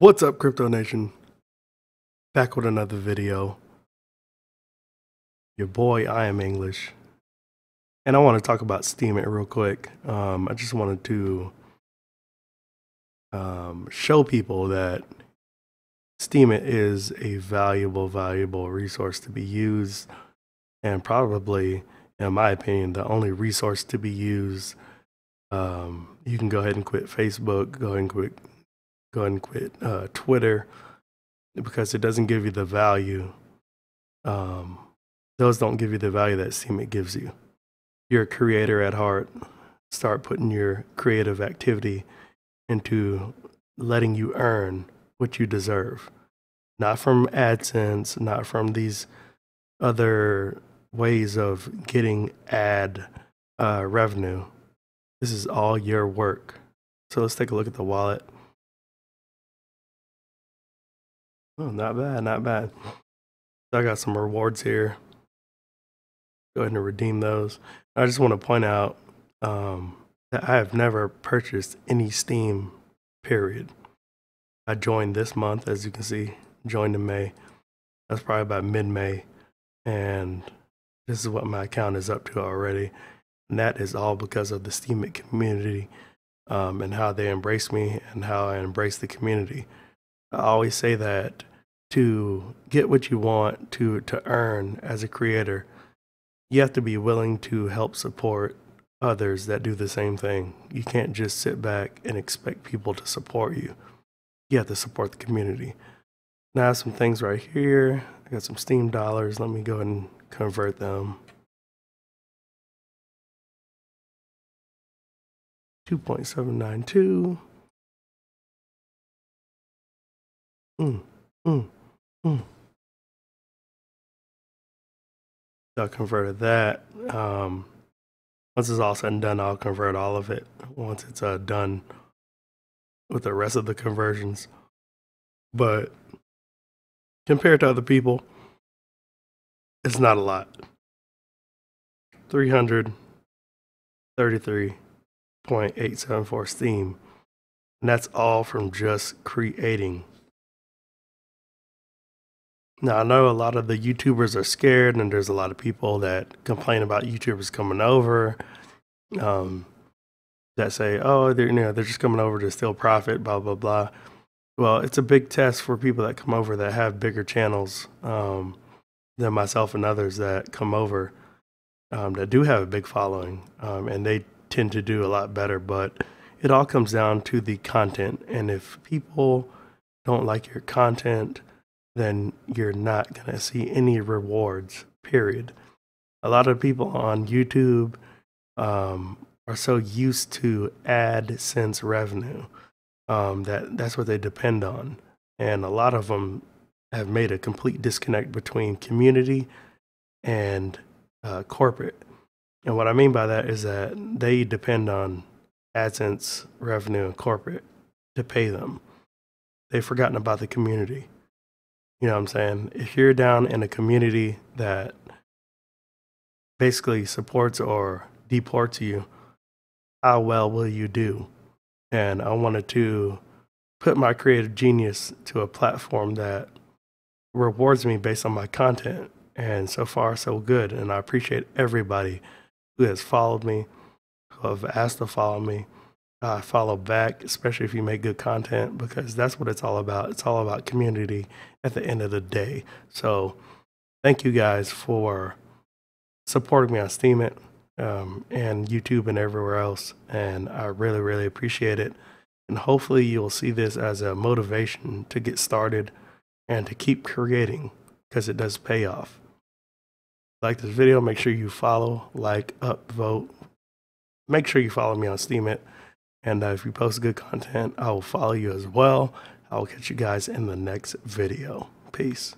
What's up, Crypto Nation? Back with another video. Your boy, I am English. And I want to talk about Steemit real quick. Um, I just wanted to um, show people that Steemit is a valuable, valuable resource to be used, and probably, in my opinion, the only resource to be used. Um, you can go ahead and quit Facebook, go ahead and quit go and quit uh, Twitter because it doesn't give you the value. Um, those don't give you the value that Steemit gives you. You're a creator at heart. Start putting your creative activity into letting you earn what you deserve. Not from AdSense, not from these other ways of getting ad uh, revenue. This is all your work. So let's take a look at the wallet. Oh, not bad, not bad. I got some rewards here. Go ahead and redeem those. I just want to point out um, that I have never purchased any Steem, period. I joined this month, as you can see, joined in May. That's probably about mid May. And this is what my account is up to already. And that is all because of the Steemit community um, and how they embrace me and how I embrace the community. I always say that to get what you want to to earn as a creator, you have to be willing to help support others that do the same thing. You can't just sit back and expect people to support you. You have to support the community. Now I have some things right here. I got some Steem dollars. Let me go and convert them. 2.792. Mm, mm. Hmm. I converted that. Um, once it's all said and done, I'll convert all of it once it's uh, done with the rest of the conversions. But compared to other people, it's not a lot. 333.874 Steem. And that's all from just creating now, I know a lot of the YouTubers are scared, and there's a lot of people that complain about YouTubers coming over, um, that say, "Oh, they're you know they're just coming over to steal profit," blah blah blah. Well, it's a big test for people that come over that have bigger channels um, than myself and others that come over um, that do have a big following, um, and they tend to do a lot better. But it all comes down to the content, and if people don't like your content then you're not going to see any rewards, period. A lot of people on YouTube um, are so used to AdSense revenue um, that that's what they depend on. And a lot of them have made a complete disconnect between community and uh, corporate. And what I mean by that is that they depend on AdSense revenue and corporate to pay them. They've forgotten about the community. You know what I'm saying? If you're down in a community that basically supports or deports you, how well will you do? And I wanted to put my creative genius to a platform that rewards me based on my content. And so far, so good. And I appreciate everybody who has followed me, who have asked to follow me uh, follow back, especially if you make good content, because that's what it's all about. It's all about community at the end of the day. So, thank you guys for supporting me on Steemit um, and YouTube and everywhere else. And I really, really appreciate it. And hopefully, you'll see this as a motivation to get started and to keep creating because it does pay off. Like this video, make sure you follow, like, upvote. Make sure you follow me on Steemit. And uh, if you post good content, I will follow you as well. I will catch you guys in the next video. Peace.